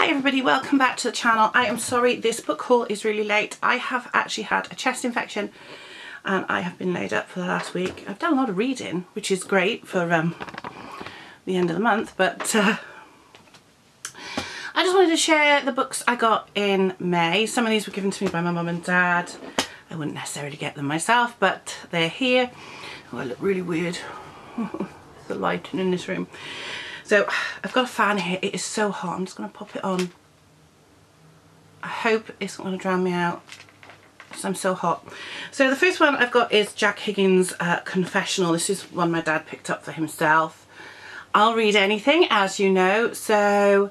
Hi everybody, welcome back to the channel. I am sorry this book haul is really late. I have actually had a chest infection and I have been laid up for the last week. I've done a lot of reading, which is great for um, the end of the month, but uh, I just wanted to share the books I got in May. Some of these were given to me by my mum and dad. I wouldn't necessarily get them myself, but they're here. Oh, I look really weird. the lighting in this room. So I've got a fan here. It is so hot. I'm just going to pop it on. I hope it's not going to drown me out I'm so hot. So the first one I've got is Jack Higgins' uh, Confessional. This is one my dad picked up for himself. I'll read anything, as you know. So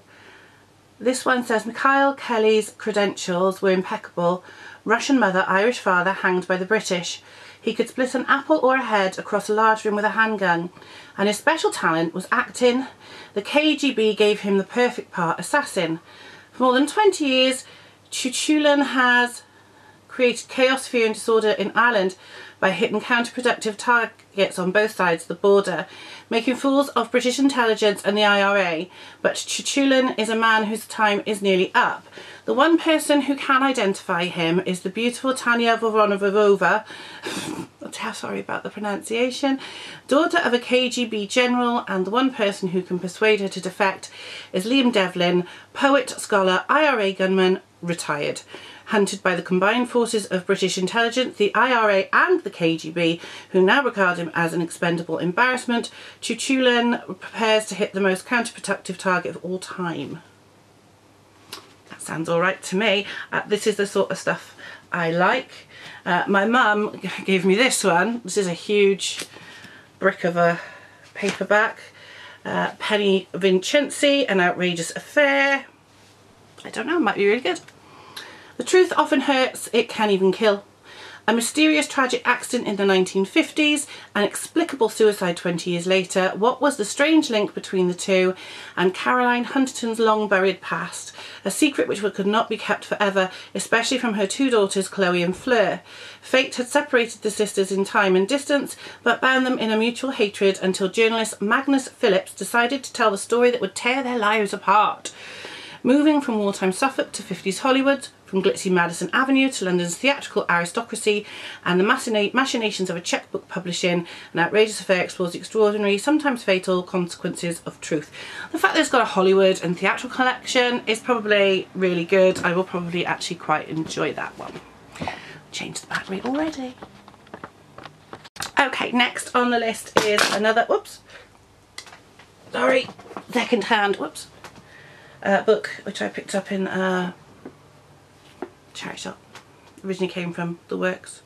this one says, Mikhail Kelly's credentials were impeccable. Russian mother, Irish father, hanged by the British. He could split an apple or a head across a large room with a handgun. And his special talent was acting. The KGB gave him the perfect part, assassin. For more than 20 years, Chichulin has created chaos, fear and disorder in Ireland by hitting counterproductive targets on both sides of the border, making fools of British intelligence and the IRA. But Chichulin is a man whose time is nearly up. The one person who can identify him is the beautiful Tanya Voronovova, sorry about the pronunciation, daughter of a KGB general and the one person who can persuade her to defect is Liam Devlin, poet, scholar, IRA gunman, retired. Hunted by the combined forces of British intelligence, the IRA and the KGB, who now regard him as an expendable embarrassment, Chichulin prepares to hit the most counterproductive target of all time That sounds all right to me. Uh, this is the sort of stuff I like. Uh, my mum gave me this one. This is a huge brick of a paperback. Uh, Penny Vincenzi, An Outrageous Affair. I don't know, might be really good. The truth often hurts, it can even kill. A mysterious tragic accident in the 1950s, an explicable suicide 20 years later, what was the strange link between the two, and Caroline Huntington's long buried past, a secret which could not be kept forever, especially from her two daughters Chloe and Fleur. Fate had separated the sisters in time and distance, but bound them in a mutual hatred until journalist Magnus Phillips decided to tell the story that would tear their lives apart. Moving from wartime Suffolk to 50s Hollywood, from glitzy Madison Avenue to London's theatrical aristocracy and the machinations of a checkbook publishing, an outrageous affair explores the extraordinary, sometimes fatal consequences of truth. The fact that it's got a Hollywood and theatrical collection is probably really good. I will probably actually quite enjoy that one. Change the battery already. Okay, next on the list is another, whoops, sorry, second hand, whoops, uh, book which I picked up in a charity shop. Originally came from The Works.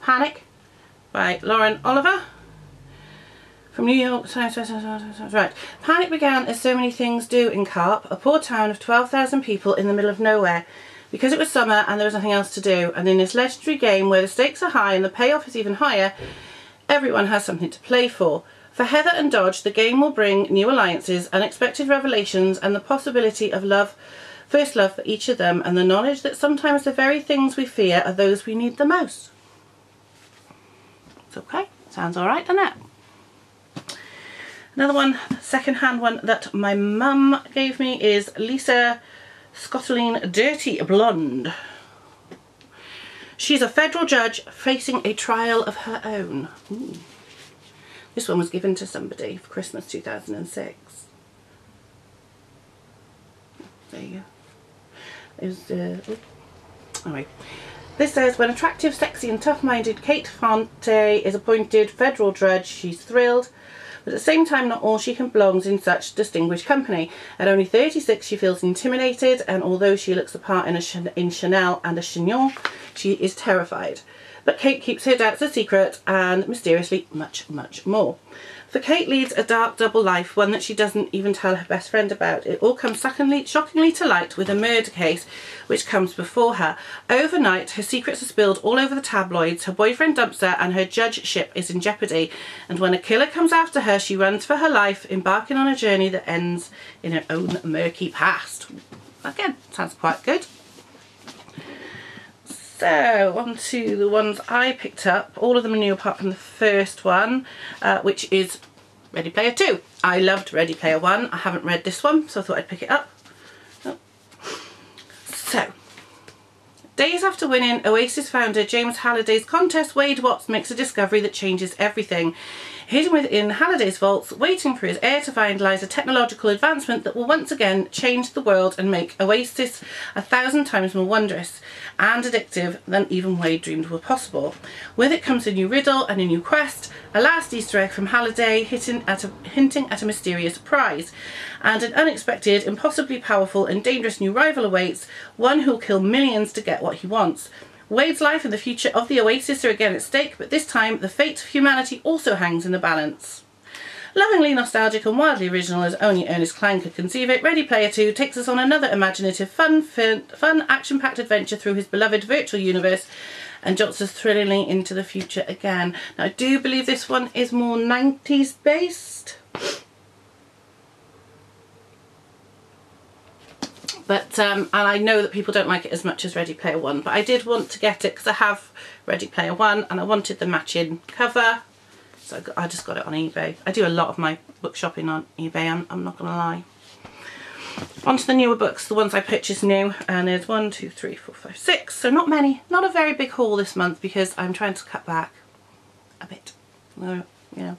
Panic by Lauren Oliver from New York. Right. Panic began as so many things do in Carp, a poor town of 12,000 people in the middle of nowhere. Because it was summer and there was nothing else to do, and in this legendary game where the stakes are high and the payoff is even higher, everyone has something to play for. For Heather and Dodge, the game will bring new alliances, unexpected revelations, and the possibility of love, first love for each of them, and the knowledge that sometimes the very things we fear are those we need the most. It's okay. Sounds alright, doesn't it? Another one, second-hand one that my mum gave me is Lisa Scottoline Dirty Blonde. She's a federal judge facing a trial of her own. Ooh. This one was given to somebody for Christmas 2006. There you go. It was, uh, anyway. This says, when attractive, sexy and tough-minded Cate Fante is appointed federal judge, she's thrilled, but at the same time not all she can belongs in such distinguished company. At only 36 she feels intimidated and although she looks the part in, a, in Chanel and a chignon, she is terrified. But Cate keeps her doubts a secret and mysteriously much, much more. For Cate leads a dark double life, one that she doesn't even tell her best friend about. It all comes shockingly, shockingly to light with a murder case which comes before her. Overnight, her secrets are spilled all over the tabloids, her boyfriend dumps her and her judgeship is in jeopardy. And when a killer comes after her, she runs for her life, embarking on a journey that ends in her own murky past. Again, sounds quite good. So on to the ones I picked up, all of them are new apart from the first one, uh, which is Ready Player 2. I loved Ready Player 1, I haven't read this one so I thought I'd pick it up. Oh. So, Days after winning Oasis founder James Halliday's contest, Wade Watts makes a discovery that changes everything. Hidden within Halliday's vaults, waiting for his heir to find, lies a technological advancement that will once again change the world and make Oasis a thousand times more wondrous and addictive than even Wade dreamed were possible. With it comes a new riddle and a new quest, a last Easter egg from Halliday hinting at a, hinting at a mysterious prize, and an unexpected, impossibly powerful and dangerous new rival awaits, one who'll kill millions to get what he wants. Wade's life and the future of the Oasis are again at stake, but this time the fate of humanity also hangs in the balance. Lovingly nostalgic and wildly original as only Ernest Cline could conceive it, Ready Player 2 takes us on another imaginative, fun, fun, fun action-packed adventure through his beloved virtual universe and jots us thrillingly into the future again. Now I do believe this one is more 90s based. But, um, and I know that people don't like it as much as Ready Player One, but I did want to get it because I have Ready Player One and I wanted the matching cover. So I, got, I just got it on eBay. I do a lot of my book shopping on eBay, I'm, I'm not to lie. On to the newer books, the ones I purchased new, and there's one, two, three, four, five, six. So not many, not a very big haul this month because I'm trying to cut back a bit. You know,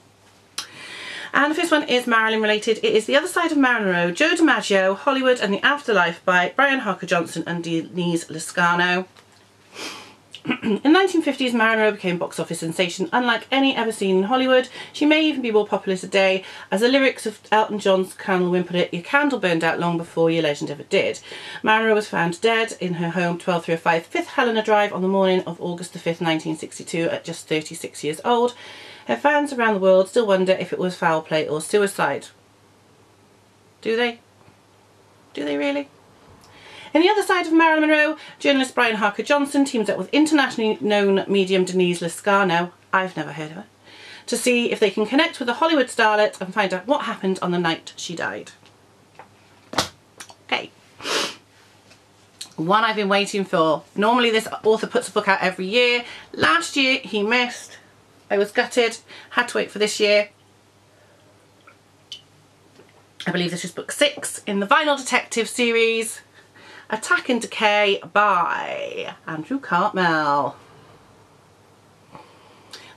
and the first one is Marilyn related. It is The Other Side of Marilyn Monroe, Joe DiMaggio, Hollywood and the Afterlife by Brian Harker Johnson and Denise Lizcano. in the 1950s, Marilyn Monroe became box office sensation unlike any ever seen in Hollywood. She may even be more popular today, as the lyrics of Elton John's Candle in the Wind put it, your candle burned out long before your legend ever did. Marilyn Monroe was found dead in her home 12305 5th Helena Drive on the morning of August the 5th, 1962 at just 36 years old. Her fans around the world still wonder if it was foul play or suicide. Do they? Do they really? In the other side of Marilyn Monroe, journalist Brian Harker Johnson teams up with internationally known medium Denise Lizcano, I've never heard of her, to see if they can connect with the Hollywood starlet and find out what happened on the night she died. Okay. One I've been waiting for. Normally this author puts a book out every year. Last year he missed I was gutted, had to wait for this year. I believe this is book six in the Vinyl Detective series, Attack and Decay by Andrew Cartmel.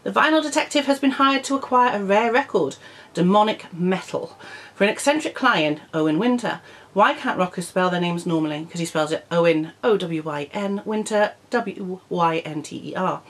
The Vinyl Detective has been hired to acquire a rare record, Demonic Metal, for an eccentric client, Owyn Wynter. Why can't rockers spell their names normally? Because he spells it Owyn, O-W-Y-N, Wynter, W-Y-N-T-E-R.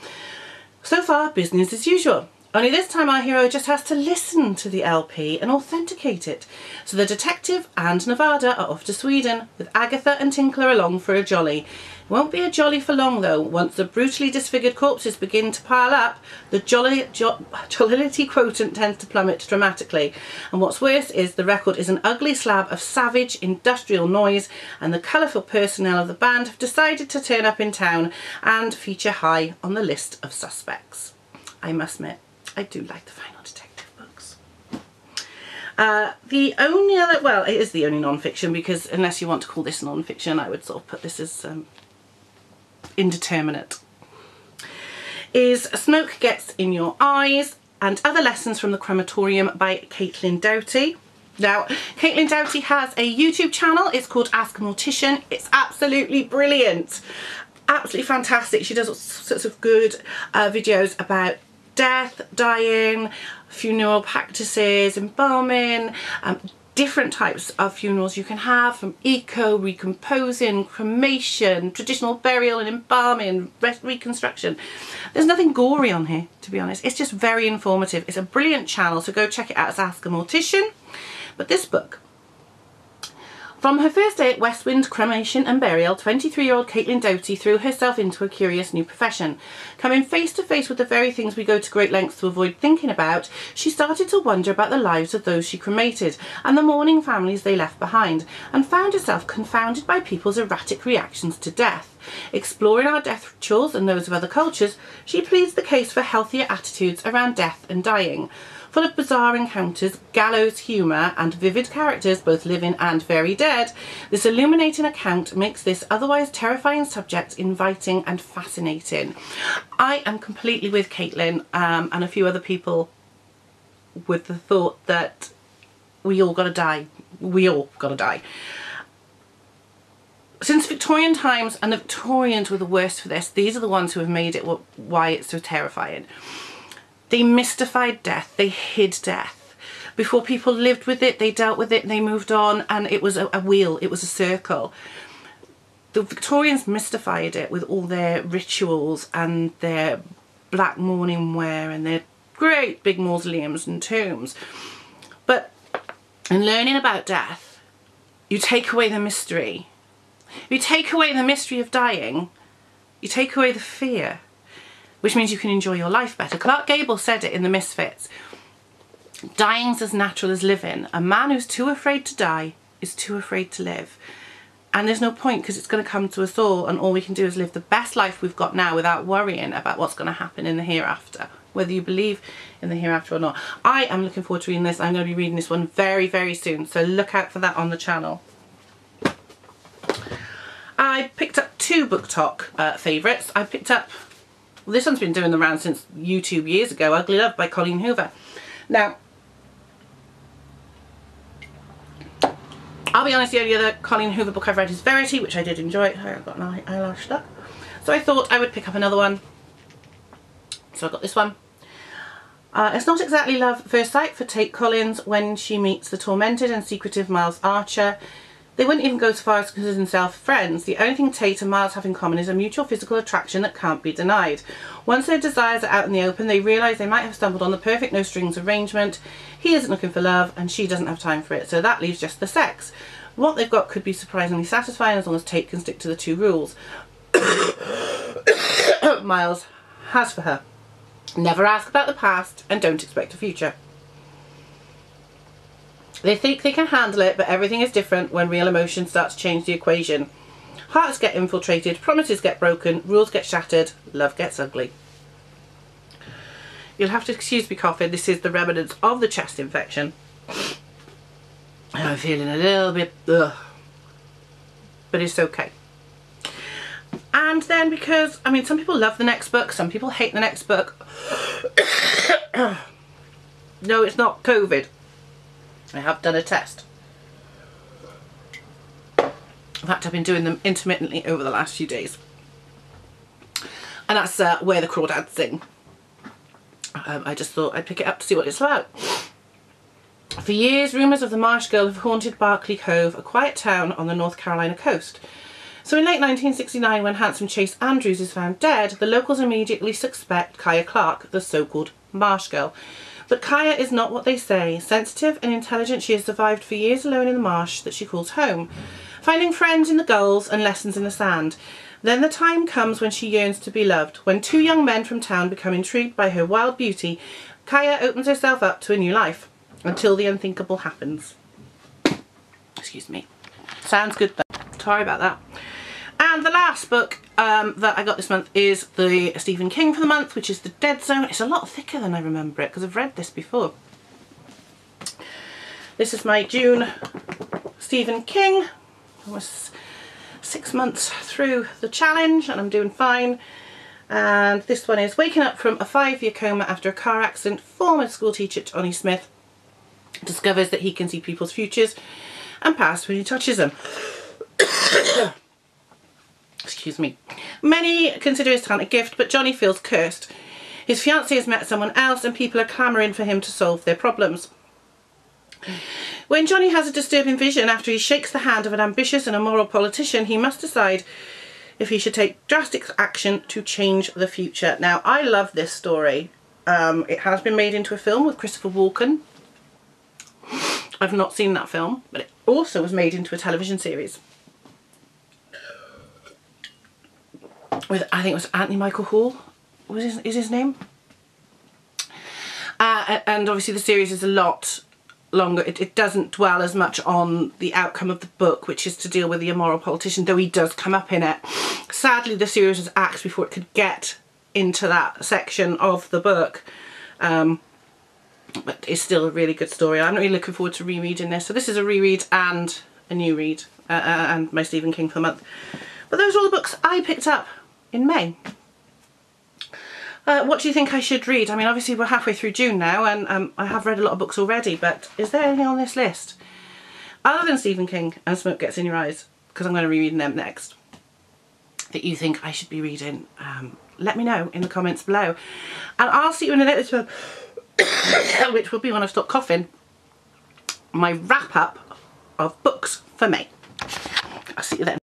So far, business as usual. Only this time our hero just has to listen to the LP and authenticate it. So the detective and Nevada are off to Sweden with Agatha and Tinkler along for a jolly. Won't be a jolly for long though. Once the brutally disfigured corpses begin to pile up, the jolly, jo jollity quotient tends to plummet dramatically. And what's worse is the record is an ugly slab of savage industrial noise and the colourful personnel of the band have decided to turn up in town and feature high on the list of suspects. I must admit, I do like the Vinyl Detective books. Uh, the only other, well, it is the only non-fiction because unless you want to call this non-fiction, I would sort of put this as um, indeterminate, is Smoke Gets in Your Eyes and Other Lessons from the Crematorium by Caitlin Doughty. Now, Caitlin Doughty has a YouTube channel. It's called Ask a Mortician. It's absolutely brilliant. Absolutely fantastic. She does all sorts of good uh, videos about death, dying, funeral practices, embalming, um, different types of funerals you can have from eco, recomposing, cremation, traditional burial and embalming, re reconstruction. There's nothing gory on here to be honest. It's just very informative. It's a brilliant channel so go check it out as Ask a Mortician. But this book from her first day at Westwind Cremation and Burial, 23-year-old Caitlin Doughty threw herself into a curious new profession. Coming face to face with the very things we go to great lengths to avoid thinking about, she started to wonder about the lives of those she cremated and the mourning families they left behind, and found herself confounded by people's erratic reactions to death. Exploring our death rituals and those of other cultures, she pleads the case for healthier attitudes around death and dying full of bizarre encounters, gallows humour and vivid characters, both living and very dead, this illuminating account makes this otherwise terrifying subject inviting and fascinating. I am completely with Caitlin um, and a few other people with the thought that we all gotta die. We all gotta die. since Victorian times, and the Victorians were the worst for this, these are the ones who have made it why it's so terrifying. They mystified death, they hid death. Before people lived with it, they dealt with it, they moved on, and it was a, a wheel, it was a circle. The Victorians mystified it with all their rituals and their black mourning wear and their great big mausoleums and tombs. But in learning about death, you take away the mystery you take away the mystery of dying, you take away the fear, which means you can enjoy your life better. Clark Gable said it in The Misfits. Dying's as natural as living. A man who's too afraid to die is too afraid to live. And there's no point because it's going to come to us all and all we can do is live the best life we've got now without worrying about what's going to happen in the hereafter, whether you believe in the hereafter or not. I am looking forward to reading this. I'm going to be reading this one very, very soon. So look out for that on the channel. I picked up two BookTok uh, favourites. I picked up, well, this one's been doing the round since YouTube years ago, Ugly Love by Colleen Hoover. Now, I'll be honest, the only other Colleen Hoover book I've read is Verity, which I did enjoy. I got an eyelash stuck. So I thought I would pick up another one. So I got this one. Uh, it's not exactly love at first sight for Tate Collins when she meets the tormented and secretive Miles Archer. They wouldn't even go so far as to consider themselves friends. The only thing Tate and Miles have in common is a mutual physical attraction that can't be denied. Once their desires are out in the open, they realise they might have stumbled on the perfect no strings arrangement. He isn't looking for love and she doesn't have time for it, so that leaves just the sex. What they've got could be surprisingly satisfying as long as Tate can stick to the two rules. Miles has for her. Never ask about the past and don't expect a future. They think they can handle it, but everything is different when real emotion starts to change the equation. Hearts get infiltrated, promises get broken, rules get shattered, love gets ugly. You'll have to excuse me coughing, this is the remnants of the chest infection. I'm feeling a little bit ugh, but it's okay. And then because, I mean, some people love the next book, some people hate the next book. no, it's not COVID. I have done a test. In fact, I've been doing them intermittently over the last few days. And that's uh, Where the Crawdads Sing. Um, I just thought I'd pick it up to see what it's about. For years, rumours of the Marsh Girl have haunted Barkley Cove, a quiet town on the North Carolina coast. So in late 1969, when handsome Chase Andrews is found dead, the locals immediately suspect Kya Clark, the so-called Marsh Girl, but Kya is not what they say. Sensitive and intelligent, she has survived for years alone in the marsh that she calls home, finding friends in the gulls and lessons in the sand. Then the time comes when she yearns to be loved. When two young men from town become intrigued by her wild beauty, Kya opens herself up to a new life until the unthinkable happens. Excuse me. Sounds good though. Sorry about that. And the last book um, that I got this month is the Stephen King for the month, which is The Dead Zone. It's a lot thicker than I remember it because I've read this before. This is my June Stephen King. I was six months through the challenge and I'm doing fine. And this one is Waking Up from a Five-Year Coma After a Car Accident. Former school teacher Johnny Smith discovers that he can see people's futures and past when he touches them. Excuse me. Many consider his talent a gift, but Johnny feels cursed. His fiancée has met someone else and people are clamouring for him to solve their problems. When Johnny has a disturbing vision after he shakes the hand of an ambitious and immoral politician, he must decide if he should take drastic action to change the future. Now, I love this story. Um, it has been made into a film with Christopher Walken. I've not seen that film, but it also was made into a television series. With I think it was Anthony Michael Hall was his, is his name. Uh, and obviously the series is a lot longer. It, it, doesn't dwell as much on the outcome of the book which is to deal with the immoral politician though he does come up in it. Sadly the series was axed before it could get into that section of the book. Um, but it's still a really good story. I'm really looking forward to rereading this. So this is a reread and a new read uh, uh and my Stephen King for the month. But those are all the books I picked up in May. Uh, what do you think I should read? I mean, obviously we're halfway through June now and um, I have read a lot of books already, but is there anything on this list? Other than Stephen King and Smoke Gets In Your Eyes, because I'm going to be reading them next, that you think I should be reading, um, let me know in the comments below. And I'll see you in the next one, which will be when I stop coughing, my wrap up of books for May. I'll see you then.